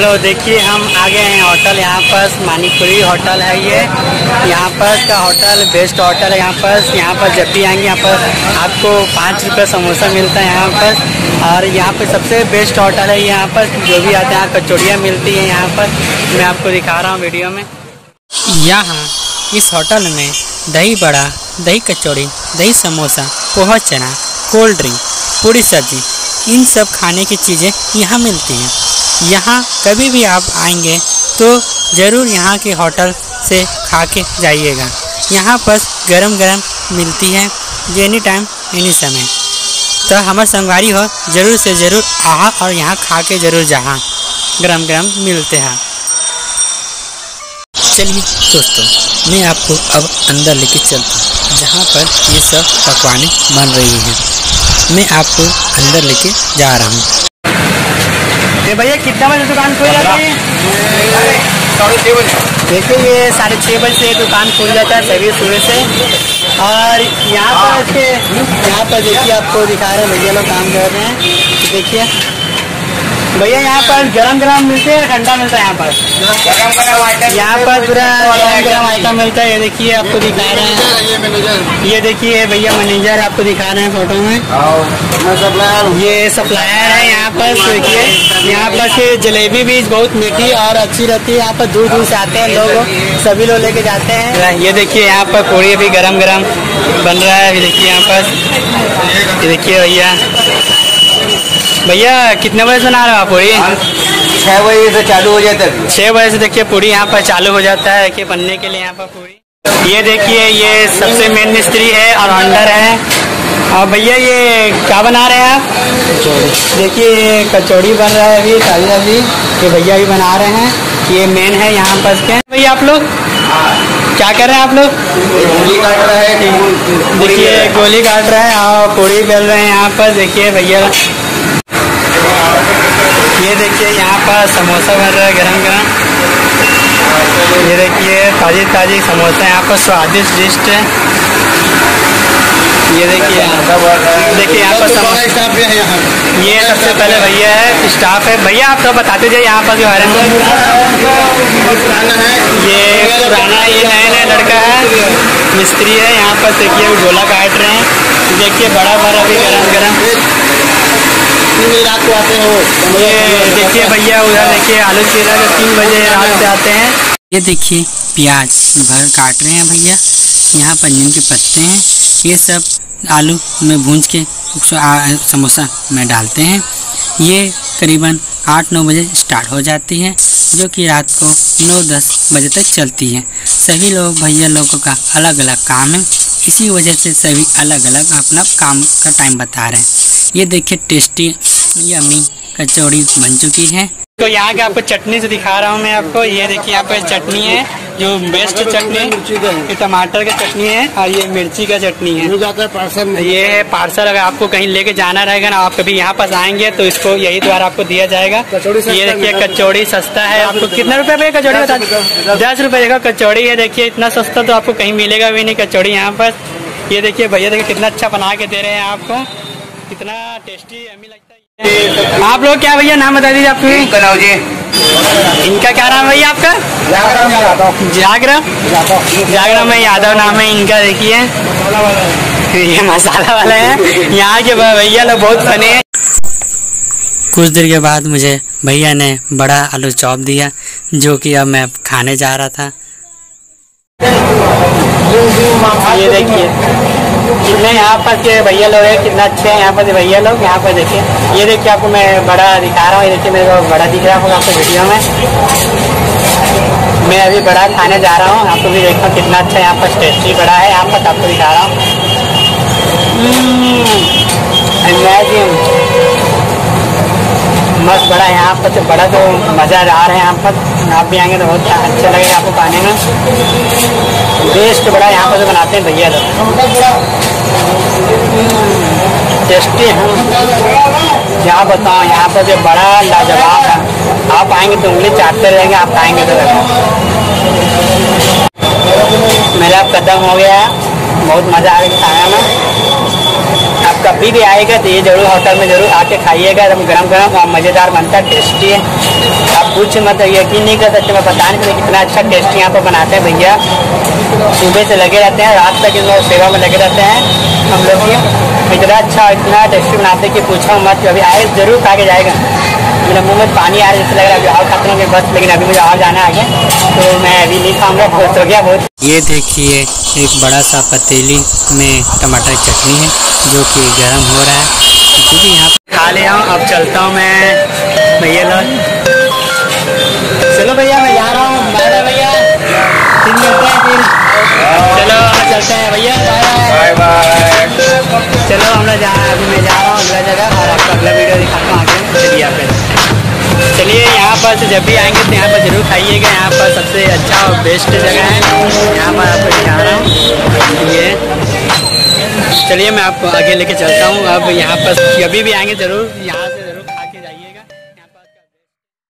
Hello, देखिए, हम आ गए हैं होटल। यहाँ पर मानीपुरी होटल है ये। यहाँ पर का होटल बेस्ट होटल है। यहाँ पर यहाँ पर जब भी आएँगे, यहाँ पर आपको पाँच रुपये समोसा मिलता है यहाँ पर और यहाँ पर सबसे बेस्ट होटल है यहाँ पर जो भी आते हैं, यहाँ कचौड़ियाँ मिलती हैं यहाँ पर मैं आपको दिखा रहा हूँ वीडियो में। यहाँ इस होटल में दही बड़ा, दही कचौड़ी, दही समोसा, पोहा चना, कोल्ड ड्रिंक पूरी सब्ज़ी, इन सब खाने की चीज़ें यहाँ मिलती हैं। यहाँ कभी भी आप आएँगे तो ज़रूर यहाँ के होटल से खा के जाइएगा। यहाँ पर गरम गरम मिलती है एनी टाइम एनी समय तो हमारे संगवारी हो, ज़रूर से ज़रूर आहा और यहाँ खा के ज़रूर जहाँ। गरम गरम मिलते हैं। चलिए दोस्तों, मैं आपको अब अंदर लेके चलता हूँ। जहाँ पर ये सब पकवानें बन रही हैं। मैं आपको अंदर लेके जा रहा हूँ। ये भैया कितना बजे दुकान खुल जाती है? छः बजे देखिए ये साढ़े छः बजे से दुकान खुल जाता है सभी सुबह से। और यहाँ पर इसके यहाँ पर देखिए आपको दिखा रहे हैं भैया लोग काम कर रहे हैं। देखिए। भैया यहाँ पर गरम गरम मिलते हैं ठंडा मिलता है यहाँ पर? यहाँ पर पूरा गरम गरम आइटम मिलता है ये देखिए आपको दिखा रहे हैं। ये देखिए भैया मैनेजर आपको दिखा रहे हैं फ़ोटो में। ये सप्लायर है यहाँ पर देखिए। यहाँ पर से जलेबी भी बहुत मीठी और अच्छी रहती है यहाँ पर दूर दूर से आते हैं लोग सभी लोग लेके जाते हैं। ये देखिए यहाँ पर पूरी भी गरम गरम बन रहा है देखिए यहाँ पर। देखिए भैया। भैया कितने बजे से बना रहे हो आप पूरी? छः बजे से चालू हो जाता है छः बजे से देखिए पूरी यहाँ पर चालू हो जाता है कि बनने के लिए यहाँ पर पूरी। ये देखिए ये सबसे मेन मिस्त्री है और अंडर है। और भैया ये क्या बना रहे हैं आप? देखिए ये कचौड़ी बन रहा है अभी ताज़ी अभी ये भैया भी बना रहे हैं ये मेन है यहाँ पर के भैया आप लोग? क्या कर रहे हैं आप लोग? गोली काट रहा है देखिए गोली काट रहे हैं और पूड़ी बेल रहे हैं यहाँ पर। देखिए भैया। ये देखिए, यहाँ पर समोसा बन रहा है गरम गरम। ये देखिए, ताजी ताजी समोसा यहाँ पर स्वादिष्ट डिस्ट है। ये देखिए देखिए, यहाँ पर समोसा। ये सबसे पहले भैया है, स्टाफ है। भैया, आप सब बताते जाइए यहाँ पर बारे में ये पुराना ये नया नया लड़का है, मिस्त्री है। यहाँ पर देखिए, वो गोला काट रहे हैं। देखिए बड़ा बड़ा भी गरम गरम रात को आते हो ये देखिए भैया उधर देखिए आलू चीरा के तीन बजे रात से आते हैं। ये देखिए प्याज भर काट रहे हैं भैया। यहाँ पर नीम के पत्ते हैं। ये सब आलू में भूंज के समोसा में डालते हैं। ये करीबन आठ नौ बजे स्टार्ट हो जाती है जो कि रात को नौ दस बजे तक चलती है। सभी लोग भैया लोगों का अलग अलग काम है। इसी वजह से सभी अलग अलग अपना काम का टाइम बता रहे हैं। ये देखिए टेस्टी यमी कचौड़ी बन चुकी है। तो यहाँ के आपको चटनी से दिखा रहा हूँ मैं आपको। ये देखिए यहाँ पे चटनी है जो बेस्ट चटनी है ये टमाटर का चटनी है और ये मिर्ची का चटनी है। पार्सल ये है पार्सल अगर आपको कहीं लेके जाना रहेगा ना आप कभी यहाँ पास आएँगे तो इसको यही द्वारा आपको दिया जाएगा। ये देखिए कचौड़ी सस्ता है। आपको कितने रुपए पे कचौड़ी बता दस रुपए का कचौड़ी है देखिए इतना सस्ता तो आपको कहीं मिलेगा भी नहीं कचौड़ी यहाँ पर। ये देखिए भैया देखिए कितना अच्छा बना के दे रहे हैं आपको। कितना टेस्टी अमी लगता है आप लोग क्या भैया नाम बता दीजिए आपकी? कनौजी इनका क्या नाम है भैया आपका? जागरण जागरण में यादव नाम है इनका देखिए। ये मसाला वाला है। यहाँ के भैया लोग बहुत फनी है। कुछ देर के बाद मुझे भैया ने बड़ा आलू चॉप दिया जो कि अब मैं खाने जा रहा था। ये देखिए। कितने यहाँ पर के भैया लोग हैं? कितना अच्छे हैं यहाँ पर के भैया लोग? यहाँ पर देखिए। ये देखिए आपको मैं बड़ा दिखा रहा हूँ। ये देखिए मेरे को बड़ा दिख रहा होगा आपको वीडियो में। मैं अभी बड़ा खाने जा रहा हूँ। आपको भी देखो कितना अच्छा यहाँ पर टेस्टी बड़ा है। यहाँ पर आपको दिखा रहा हूँ। इमेजिन मस्त बड़ा है, यहाँ पर तो बड़ा तो मज़ा आ रहा है, यहाँ पर। आप भी आएँगे तो बहुत अच्छा लगेगा आपको खाने में। बेस्ट बड़ा यहाँ पर जो बनाते हैं भैया लोग। टेस्टी है। क्या बताऊँ, यहाँ पर जो बड़ा लाजवाब है। आप आएँगे तो उंगली चाटते रहेंगे, आप खाएँगे तो रहेंगे मेरा खत्म हो गया है, बहुत मज़ा आ गया खाने में। कभी भी आएगा तो ये ज़रूर होटल में ज़रूर आके खाइएगा। एकदम गरम गरम और मज़ेदार बनता है, टेस्टी है। आप कुछ मतलब यकीन नहीं कर सकते मैं बता नहीं कितना अच्छा टेस्ट यहाँ पर बनाते हैं भैया। सुबह से लगे रहते हैं, रात तक इन लोग सेवा में लगे रहते हैं हम लोग इतना अच्छा इतना टेस्टी बनाते हैं कि पूछो मत अभी आए ज़रूर खा के जाएगा। मेरे मुँह में पानी आ रहा है जैसे लग रहा है अभी और खत्म के बस लेकिन अभी मुझे और जाना है आगे। तो मैं अभी नहीं खाऊँगा खुश हो गया बहुत। ये देखिए एक बड़ा सा पतीली में टमाटर चटनी है जो कि गर्म हो रहा है। क्योंकि यहाँ खा लिया हूँ अब चलता हूँ मैं। भैया लोग चलो भैया मैं जा रहा हूँ। बाय बाय भैया। फिर मिलते हैं फिर। चलो चलते हैं भैया बाय बाय। चलो हम लोग जा अभी मैं जा रहा हूँ। पर जब भी आएँगे तो यहाँ पर ज़रूर खाइएगा। यहाँ पर सबसे अच्छा और बेस्ट जगह है। यहाँ पर आपको दिखा रहा हूँ। ये। चलिए मैं आपको आगे लेके चलता हूँ। अब यहाँ पर जब भी आएँगे ज़रूर यहाँ